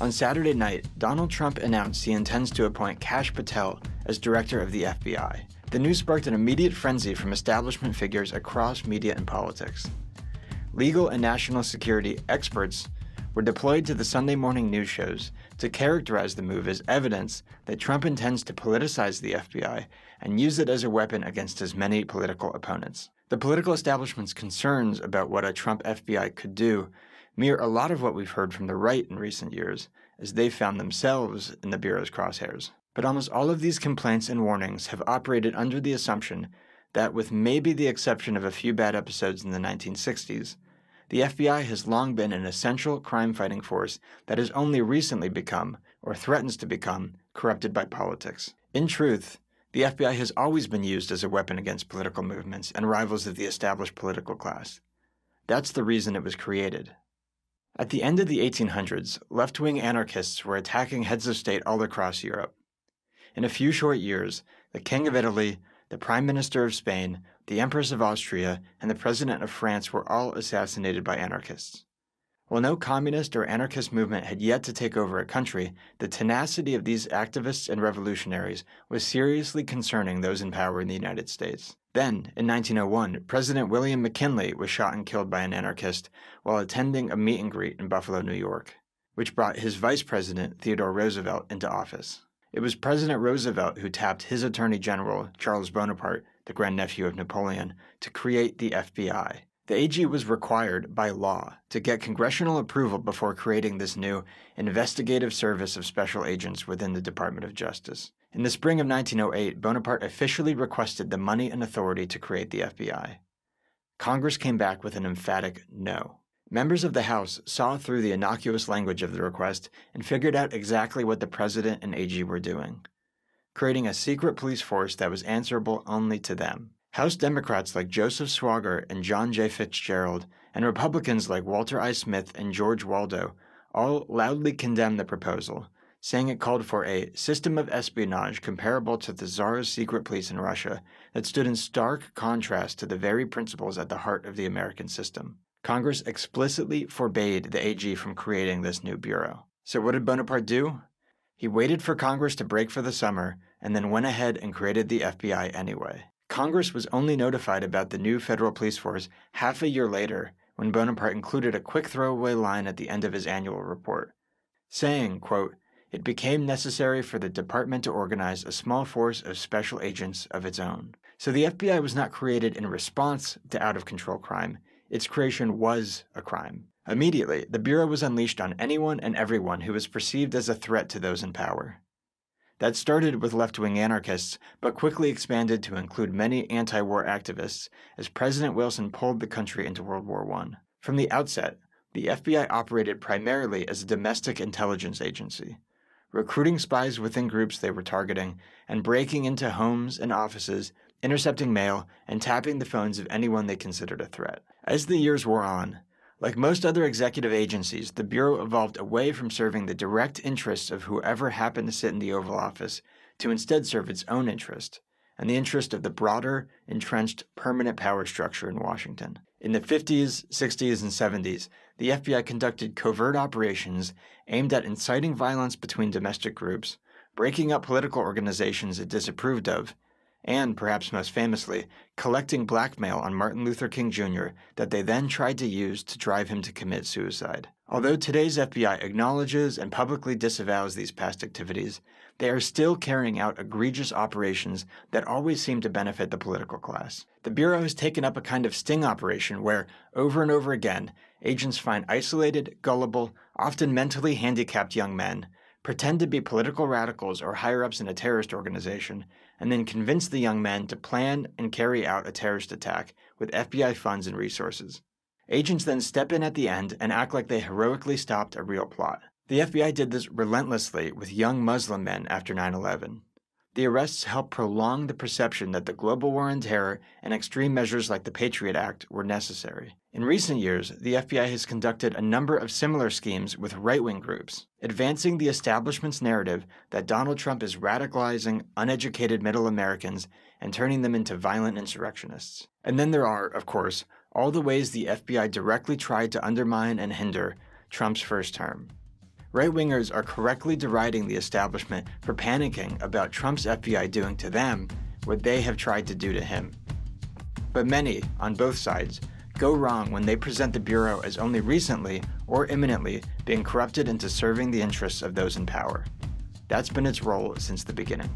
On Saturday night, Donald Trump announced he intends to appoint Kash Patel as director of the FBI. The news sparked an immediate frenzy from establishment figures across media and politics. Legal and national security experts were deployed to the Sunday morning news shows to characterize the move as evidence that Trump intends to politicize the FBI and use it as a weapon against his many political opponents. The political establishment's concerns about what a Trump FBI could do mirror a lot of what we've heard from the right in recent years, as they found themselves in the Bureau's crosshairs. But almost all of these complaints and warnings have operated under the assumption that, with maybe the exception of a few bad episodes in the 1960s, the FBI has long been an essential crime fighting force that has only recently become, or threatens to become, corrupted by politics. In truth, the FBI has always been used as a weapon against political movements and rivals of the established political class. That's the reason it was created. At the end of the 1800s, left wing anarchists were attacking heads of state all across Europe. In a few short years, the King of Italy, the Prime Minister of Spain, the Empress of Austria, and the President of France were all assassinated by anarchists. While no communist or anarchist movement had yet to take over a country, the tenacity of these activists and revolutionaries was seriously concerning those in power in the United States. Then, in 1901, President William McKinley was shot and killed by an anarchist while attending a meet and greet in Buffalo, New York, which brought his vice president, Theodore Roosevelt, into office. It was President Roosevelt who tapped his Attorney General, Charles Bonaparte, the grandnephew of Napoleon, to create the FBI. The AG was required by law to get congressional approval before creating this new investigative service of special agents within the Department of Justice. In the spring of 1908, Bonaparte officially requested the money and authority to create the FBI. Congress came back with an emphatic no. Members of the House saw through the innocuous language of the request and figured out exactly what the President and AG were doing creating a secret police force that was answerable only to them. House Democrats like Joseph Swagar and John J. Fitzgerald, and Republicans like Walter I. Smith and George Waldo all loudly condemned the proposal, saying it called for a system of espionage comparable to the Tsar's secret police in Russia that stood in stark contrast to the very principles at the heart of the American system. Congress explicitly forbade the AG from creating this new bureau. So, what did Bonaparte do? He waited for Congress to break for the summer and then went ahead and created the FBI anyway. Congress was only notified about the new federal police force half a year later when Bonaparte included a quick throwaway line at the end of his annual report, saying, quote, it became necessary for the department to organize a small force of special agents of its own. So the FBI was not created in response to out of control crime, its creation was a crime. Immediately, the Bureau was unleashed on anyone and everyone who was perceived as a threat to those in power. That started with left wing anarchists, but quickly expanded to include many anti war activists as President Wilson pulled the country into World War I. From the outset, the FBI operated primarily as a domestic intelligence agency, recruiting spies within groups they were targeting and breaking into homes and offices intercepting mail, and tapping the phones of anyone they considered a threat. As the years wore on, like most other executive agencies, the Bureau evolved away from serving the direct interests of whoever happened to sit in the Oval Office to instead serve its own interest and the interest of the broader, entrenched, permanent power structure in Washington. In the 50s, 60s, and 70s, the FBI conducted covert operations aimed at inciting violence between domestic groups, breaking up political organizations it disapproved of, and, perhaps most famously, collecting blackmail on Martin Luther King Jr. that they then tried to use to drive him to commit suicide. Although today's FBI acknowledges and publicly disavows these past activities, they are still carrying out egregious operations that always seem to benefit the political class. The Bureau has taken up a kind of sting operation where, over and over again, agents find isolated, gullible, often mentally handicapped young men, pretend to be political radicals or higher ups in a terrorist organization, and then convince the young men to plan and carry out a terrorist attack with FBI funds and resources. Agents then step in at the end and act like they heroically stopped a real plot. The FBI did this relentlessly with young Muslim men after 9 11. The arrests helped prolong the perception that the global war on terror and extreme measures like the Patriot Act were necessary. In recent years, the FBI has conducted a number of similar schemes with right wing groups, advancing the establishment's narrative that Donald Trump is radicalizing uneducated middle Americans and turning them into violent insurrectionists. And then there are, of course, all the ways the FBI directly tried to undermine and hinder Trump's first term. right wingers are correctly deriding the establishment for panicking about Trump's FBI doing to them what they have tried to do to him. But many, on both sides, go wrong when they present the Bureau as only recently or imminently being corrupted into serving the interests of those in power. That's been its role since the beginning.